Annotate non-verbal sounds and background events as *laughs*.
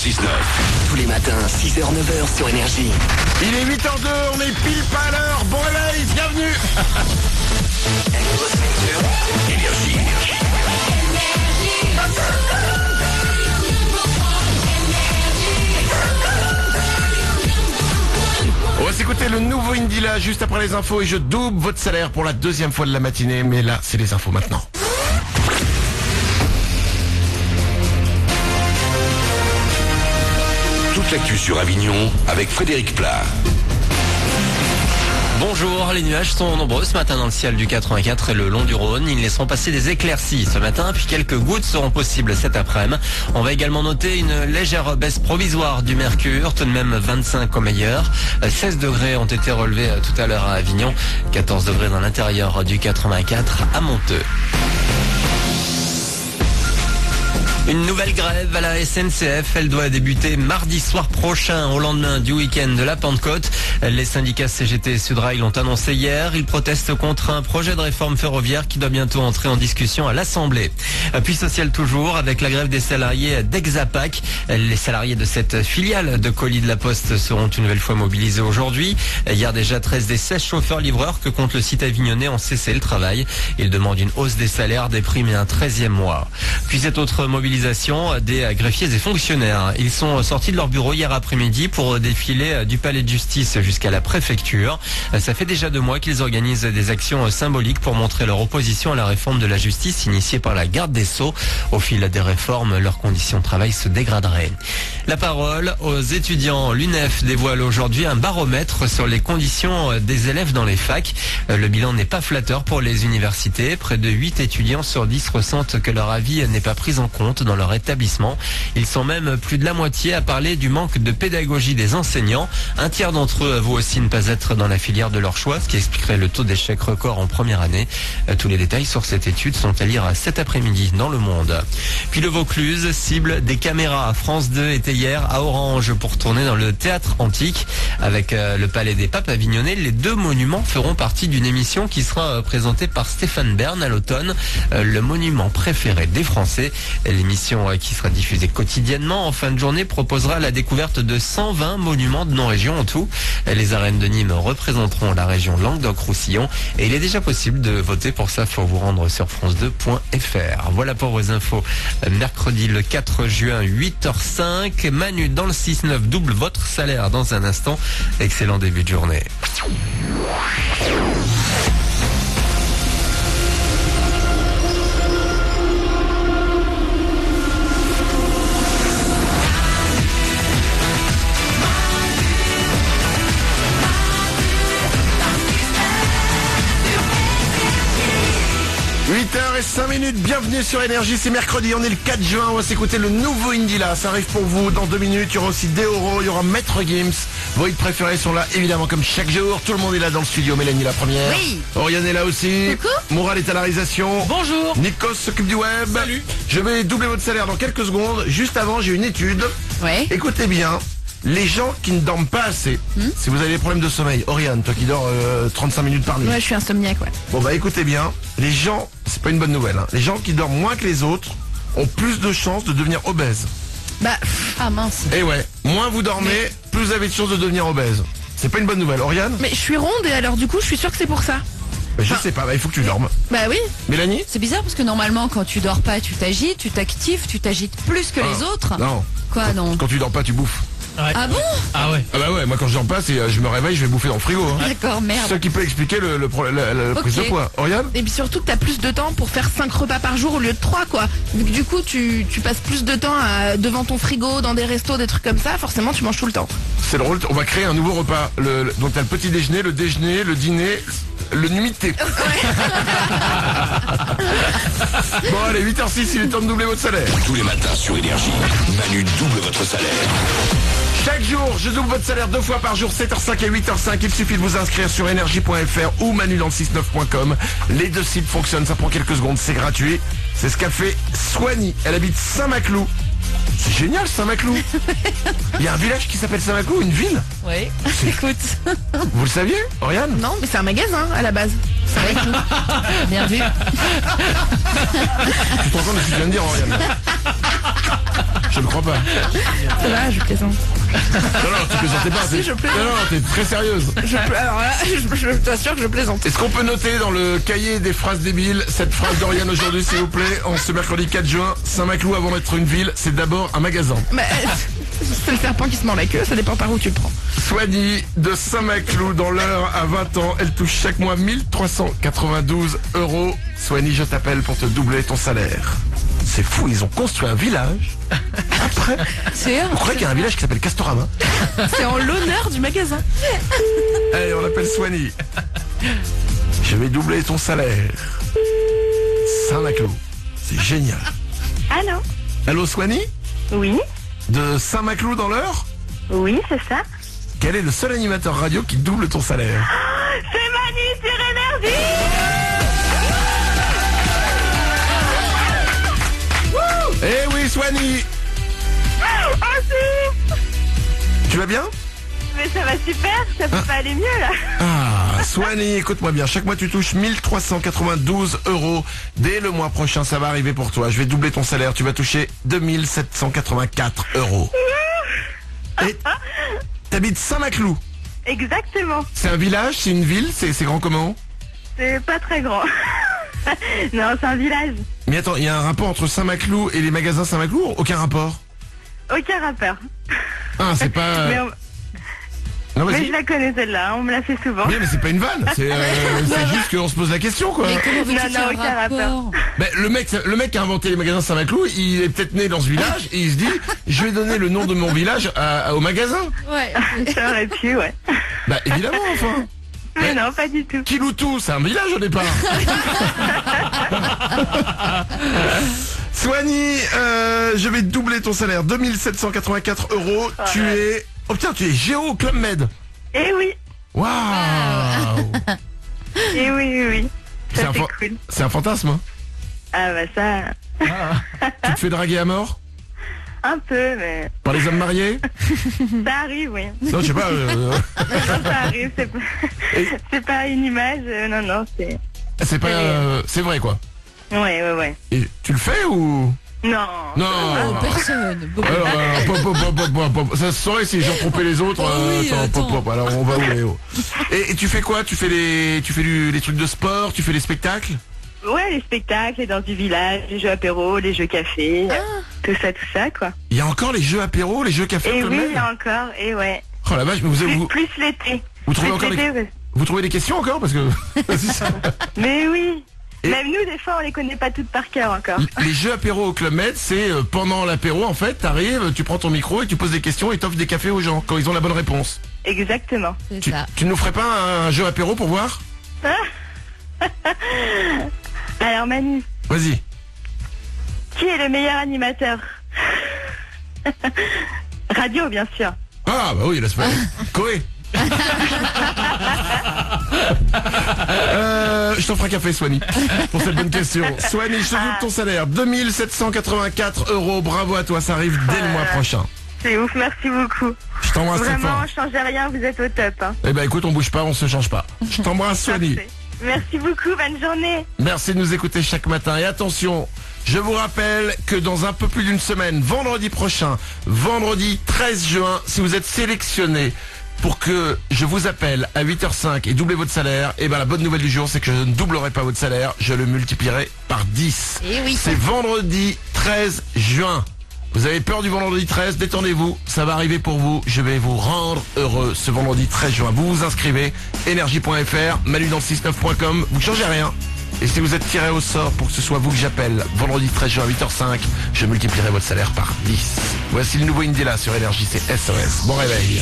6-9. Tous les matins, 6h, 9h sur Énergie. Il est 8h02, on est pile pas à l'heure. Bon réveil, bienvenue. Énergie. On va s'écouter le nouveau Indila juste après les infos et je double votre salaire pour la deuxième fois de la matinée. Mais là, c'est les infos maintenant. Sur Avignon avec Frédéric Plat. Bonjour, les nuages sont nombreux ce matin dans le ciel du 84 et le long du Rhône. Ils laisseront passer des éclaircies ce matin, puis quelques gouttes seront possibles cet après-midi. On va également noter une légère baisse provisoire du mercure, tout de même 25 au meilleur. 16 degrés ont été relevés tout à l'heure à Avignon, 14 degrés dans l'intérieur du 84 à Monteux. Une nouvelle grève à la SNCF. Elle doit débuter mardi soir prochain, au lendemain du week-end de la Pentecôte. Les syndicats CGT et Sudrail l'ont annoncé hier. Ils protestent contre un projet de réforme ferroviaire qui doit bientôt entrer en discussion à l'Assemblée. Puis social toujours, avec la grève des salariés d'Exapac. Les salariés de cette filiale de colis de la Poste seront une nouvelle fois mobilisés aujourd'hui. Hier déjà, 13 des 16 chauffeurs-livreurs que compte le site avignonnais ont cessé le travail. Ils demandent une hausse des salaires, des primes et un 13e mois. Puis cette autre mobilisation des greffiers et fonctionnaires. Ils sont sortis de leur bureau hier après-midi pour défiler du palais de justice jusqu'à la préfecture. Ça fait déjà deux mois qu'ils organisent des actions symboliques pour montrer leur opposition à la réforme de la justice initiée par la garde des Sceaux. Au fil des réformes, leurs conditions de travail se dégraderaient. La parole aux étudiants. L'UNEF dévoile aujourd'hui un baromètre sur les conditions des élèves dans les facs. Le bilan n'est pas flatteur pour les universités. Près de 8 étudiants sur 10 ressentent que leur avis n'est pas pris en compte dans leur établissement. Ils sont même plus de la moitié à parler du manque de pédagogie des enseignants. Un tiers d'entre eux avouent aussi ne pas être dans la filière de leur choix, ce qui expliquerait le taux d'échec record en première année. Tous les détails sur cette étude sont à lire cet après-midi dans Le Monde. Puis le Vaucluse cible des caméras. France 2 était hier à Orange pour tourner dans le théâtre antique. Avec le Palais des Papes avignonnais, les deux monuments feront partie d'une émission qui sera présentée par Stéphane Bern à l'automne. Le monument préféré des Français. L'émission qui sera diffusée quotidiennement en fin de journée proposera la découverte de 120 monuments de non-région en tout. Les arènes de Nîmes représenteront la région Languedoc-Roussillon et il est déjà possible de voter pour ça. Faut vous rendre sur france2.fr. Voilà pour vos infos. Mercredi le 4 juin 8h05. Manu dans le 6-9 double votre salaire dans un instant. Excellent début de journée. Minutes, bienvenue sur Énergie, c'est mercredi, on est le 4 juin, on va s'écouter le nouveau Indila, ça arrive pour vous dans deux minutes, il y aura aussi Deoro, il y aura Maître Gims, vos hits préférés sont là évidemment comme chaque jour, tout le monde est là dans le studio, Mélanie la première, Oui. Oriane est là aussi, Coucou. Moral est à la réalisation, Bonjour. Nikos s'occupe du web, Salut. je vais doubler votre salaire dans quelques secondes, juste avant j'ai une étude, Ouais. écoutez bien, les gens qui ne dorment pas assez, Hmm si vous avez des problèmes de sommeil, Oriane, toi qui dors euh, 35 minutes par nuit, Ouais, je suis insomniaque, ouais. Bon bah écoutez bien, les gens, c'est pas une bonne nouvelle, hein. les gens qui dorment moins que les autres ont plus de chances de devenir obèses. Bah, ah mince. Et ouais, moins vous dormez, plus vous avez de chances de devenir obèse. C'est pas une bonne nouvelle. Oriane Mais je suis ronde et alors du coup, je suis sûre que c'est pour ça. Bah, Je sais pas, bah, il faut que tu dormes. Bah oui. Mélanie C'est bizarre parce que normalement quand tu dors pas tu t'agites, tu t'actives, tu t'agites plus que les Ah, autres. Non. Quoi non Quand tu dors pas, tu bouffes. Ah bon Ah ouais. Ah bah ouais, moi quand je dors pas, c'est euh, je me réveille, je vais bouffer dans le frigo. Hein. D'accord, C'est merde. ça qui peut expliquer le, le pro- la, prise de Ok. poids. Oriane Et puis surtout que t'as plus de temps pour faire 5 repas par jour au lieu de 3 quoi. Vu que du coup tu, tu passes plus de temps à- devant ton frigo, dans des restos, des trucs comme ça, forcément tu manges tout le temps. C'est drôle, on va créer un nouveau repas. Le, le- donc t'as le petit déjeuner, le déjeuner, le dîner, le nuitée. *laughs* bon allez, 8h06, il est temps de doubler votre salaire. Tous les matins sur Énergie. Manu double votre salaire. Chaque jour, je double votre salaire deux fois par jour, 7h05 et 8h05. Il suffit de vous inscrire sur énergie.fr ou manu dans le 69.com. Les deux sites fonctionnent, ça prend quelques secondes, c'est gratuit. C'est ce qu'a fait Soigny. Elle habite Saint-Maclou. C'est génial Saint-Maclou. Il y a un village qui s'appelle Saint-Maclou, une ville. Oui. Écoute, Vous le saviez, Oriane? Non, mais c'est un magasin à la base. Que- *laughs* bien vu. Tu te rends compte de ce que tu viens de dire, Oriane? Je ne crois pas. Ça va, je plaisante. Non, non, tu plaisantais pas. Si, t'es- je plaisante. Non, non, t'es très sérieuse. Je Alors là, *laughs* je, je t'assure que je plaisante. Est-ce qu'on peut noter dans le cahier des phrases débiles cette phrase d'Oriane aujourd'hui, s'il vous plaît En ce mercredi 4 juin, Saint-Maclou, avant d'être une ville, c'est d'abord un magasin. Mais, *laughs* c'est le serpent qui se mord la queue, ça dépend par où tu le prends. Soigny de Saint-Maclou dans l'heure à 20 ans. Elle touche chaque mois 1392 euros. Soigny, je t'appelle pour te doubler ton salaire. C'est fou, ils ont construit un village. Après, C'est vous croyez qu'il y a un village qui s'appelle Castorama C'est en l'honneur du magasin. Allez, on appelle Soigny. Je vais doubler ton salaire. Saint-Maclou. C'est génial. Allô Allô Soigny Oui De Saint-Maclou dans l'heure Oui, c'est ça. Quel est le seul animateur radio qui double ton salaire C'est Manu Eh oui Soigny Oh si Tu vas bien? Mais ça va super, ça peut pas aller mieux là Ah, Soigny, écoute-moi bien. Chaque mois, tu touches 1392 euros. Dès le mois prochain, ça va arriver pour toi. Je vais doubler ton salaire. Tu vas toucher 2784 euros. *laughs* Et t'habites Saint-Maclou. Exactement, C'est un village, c'est une ville, c'est c'est grand comment? C'est pas très grand. *laughs* non, c'est un village. Mais attends, il y a un rapport entre Saint-Maclou et les magasins Saint-Maclou Aucun rapport? Aucun rappeur. Ah, c'est pas... *laughs* Mais, on- Non, mais je la connais celle-là, on me l'a fait souvent. Oui, mais c'est pas une vanne. C'est euh, *laughs* c'est juste qu'on se pose la question, quoi. Mais comment veux-tu Non, qu'il y ait non, un aucun rapport Ben, le mec, le mec qui a inventé les magasins Saint-Maclou, il est peut-être né dans ce village et il se dit, *laughs* je vais donner le nom de mon village à- à- au magasin. Ouais. Ça aurait pu, ouais. Bah évidemment, enfin. Mais non, pas du tout. Kiloutou, c'est un village au départ. *laughs* Soigny, euh, je vais doubler ton salaire, 2784 euros. Tu es, oh putain, tu es Géo au Club Med. Eh oui, Waouh. eh oui, oui, oui. C'est un, cool. fantasme. hein. Ah bah ça, Tu te fais draguer à mort un peu, mais par les hommes mariés *laughs* ça arrive, oui. Non, je sais pas. euh, *laughs* ça arrive, c'est pas, c'est pas une image, euh, non, non, c'est... c'est pas, euh, c'est vrai quoi. Ouais, ouais, ouais. Et tu le fais ou? Non. Non. Personne. Bon. Alors, euh, pop, pop, pop, pop, pop, pop. ça se saurait si les gens trompaient les autres. Oh euh, oui, attends, pop, attends. pop. Alors on va où oh. et, et tu fais quoi? Tu fais les, tu fais du- les trucs de sport? Tu fais les spectacles? Ouais, les spectacles, les danses du village, les jeux apéro, les jeux café, euh, tout ça, tout ça, quoi. Il y a encore les jeux apéro, les jeux café Et au Club oui, il y a encore, et ouais. Oh la vache, mais vous, Plus, vous, plus l'été. vous trouvez Plus encore vous trouvez des questions encore? Parce que *laughs* Vas-y, ça. Mais oui. Et- Même nous, des fois, on les connaît pas toutes par cœur encore. les jeux apéro au Club Med, c'est euh, pendant l'apéro en fait, t'arrives, tu prends ton micro et tu poses des questions et t'offres des cafés aux gens quand ils ont la bonne réponse. Exactement. Tu, ça. tu nous ferais pas un, un jeu apéro pour voir? *laughs* Alors Manu, Vas-y. qui est le meilleur animateur *laughs* Radio, bien sûr. Ah bah oui, laisse pas. *laughs* Koé. *laughs* Euh, je t'offre un café, Swani, pour cette bonne question. Swani, je te double ton salaire. 2784 euros. Bravo à toi, ça arrive dès le mois prochain. C'est ouf, merci beaucoup. Je t'embrasse Vraiment, fort. changez rien, vous êtes au top. hein. Eh ben écoute, on bouge pas, on se change pas. Je t'embrasse. Parfait. Merci beaucoup, bonne journée. Merci de nous écouter chaque matin. Et attention, je vous rappelle que dans un peu plus d'une semaine, vendredi prochain, vendredi 13 juin, si vous êtes sélectionné pour que je vous appelle à 8h05 et doubler votre salaire, et ben la bonne nouvelle du jour, c'est que je ne doublerai pas votre salaire, je le multiplierai par 10. Eh oui. C'est vendredi 13 juin. Vous avez peur du vendredi 13 Détendez-vous, ça va arriver pour vous. Je vais vous rendre heureux ce vendredi 13 juin. Vous vous inscrivez, énergie.fr, manudan69.com, vous changez rien. Et si vous êtes tiré au sort pour que ce soit vous que j'appelle vendredi 13 juin à 8h05, je multiplierai votre salaire par 10. Voici le nouveau Indila sur Énergie, c'est SOS. Bon réveil.